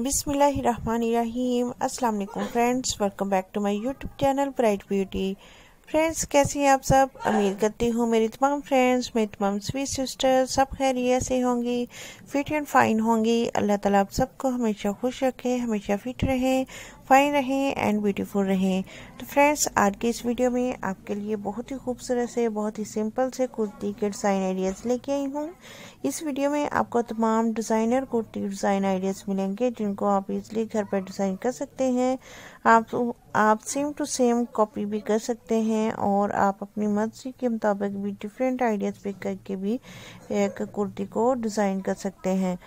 बिसमीम अस्सलाम वालेकुम friends welcome back to my YouTube channel Bright Beauty Friends कैसी हैं आप सब? उम्मीद करती हूँ मेरी तमाम फ्रेंड्स मेरी तमाम स्वीट सिस्टर सब खैरियत से होंगी फिट एंड फाइन होंगी। अल्लाह ताला आप सबको हमेशा खुश रखे, हमेशा फिट रहें फाइन रहें एंड ब्यूटीफुल रहें। तो फ्रेंड्स आज की इस वीडियो में आपके लिए बहुत ही खूबसूरत से, बहुत ही सिंपल से कुर्ती के डिज़ाइन आइडियाज़ लेके आई हूँ। इस वीडियो में आपको तमाम डिज़ाइनर कुर्ती डिज़ाइन आइडियाज़ मिलेंगे, जिनको आप इजली घर पर डिज़ाइन कर सकते हैं। आप आप सेम टू सेम कॉपी भी कर सकते हैं। और आप अपनी मर्ज़ी के मुताबिक भी डिफरेंट आइडियाज़ पिक करके भी एक कुर्ती को डिज़ाइन कर सकते हैं।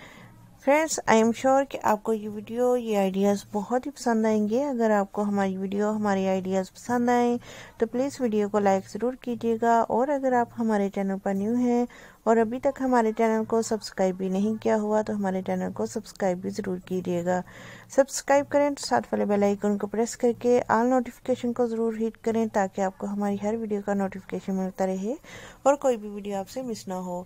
फ्रेंड्स आई एम श्योर कि आपको ये वीडियो ये आइडियाज़ बहुत ही पसंद आएँगे। अगर आपको हमारी वीडियो हमारे आइडियाज़ पसंद आए तो प्लीज़ वीडियो को लाइक ज़रूर कीजिएगा। और अगर आप हमारे चैनल पर न्यू हैं, और अभी तक हमारे चैनल को सब्सक्राइब भी नहीं किया हुआ तो हमारे चैनल को सब्सक्राइब भी ज़रूर कीजिएगा। सब्सक्राइब करें तो साथ वाले बेल आइकन को प्रेस करके आल नोटिफिकेशन को ज़रूर हिट करें, ताकि आपको हमारी हर वीडियो का नोटिफिकेशन मिलता रहे, और कोई भी वीडियो आपसे मिस ना हो।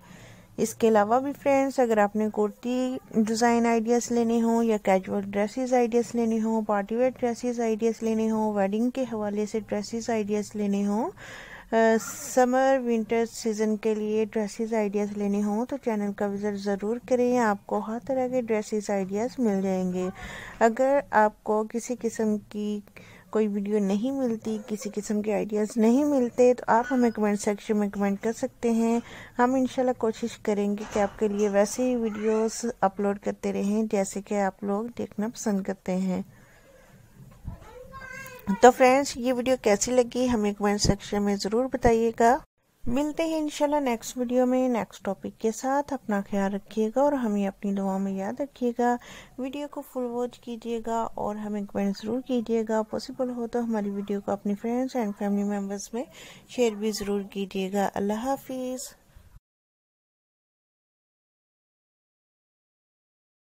इसके अलावा भी फ्रेंड्स अगर आपने कुर्ती डिज़ाइन आइडियाज़ लेने हों या कैजुअल ड्रेसेस आइडियाज़ लेने हों पार्टी वेयर ड्रेसेस आइडियाज़ लेने हों वेडिंग के हवाले से ड्रेसेस आइडियाज़ लेने हों समर विंटर सीज़न के लिए ड्रेसेस आइडियाज़ लेने हों तो चैनल का विज़िट ज़रूर करें। आपको हर तरह के ड्रेसेस आइडियाज़ मिल जाएँगे। अगर आपको किसी किस्म की कोई वीडियो नहीं मिलती, किसी किस्म के आइडियाज़ नहीं मिलते तो आप हमें कमेंट सेक्शन में कमेंट कर सकते हैं। हम इंशाल्लाह कोशिश करेंगे कि आपके लिए वैसे ही वीडियोस अपलोड करते रहें, जैसे कि आप लोग देखना पसंद करते हैं। तो फ्रेंड्स ये वीडियो कैसी लगी, हमें कमेंट सेक्शन में ज़रूर बताइएगा। मिलते हैं इंशाल्लाह नेक्स्ट वीडियो में नेक्स्ट टॉपिक के साथ। अपना ख्याल रखिएगा और हमें अपनी दुआ में याद रखिएगा। वीडियो को फुल वॉच कीजिएगा और हमें कमेंट ज़रूर कीजिएगा। पॉसिबल हो तो हमारी वीडियो को अपने फ्रेंड्स एंड फैमिली मेंबर्स में शेयर भी ज़रूर कीजिएगा। अल्लाह हाफिज़।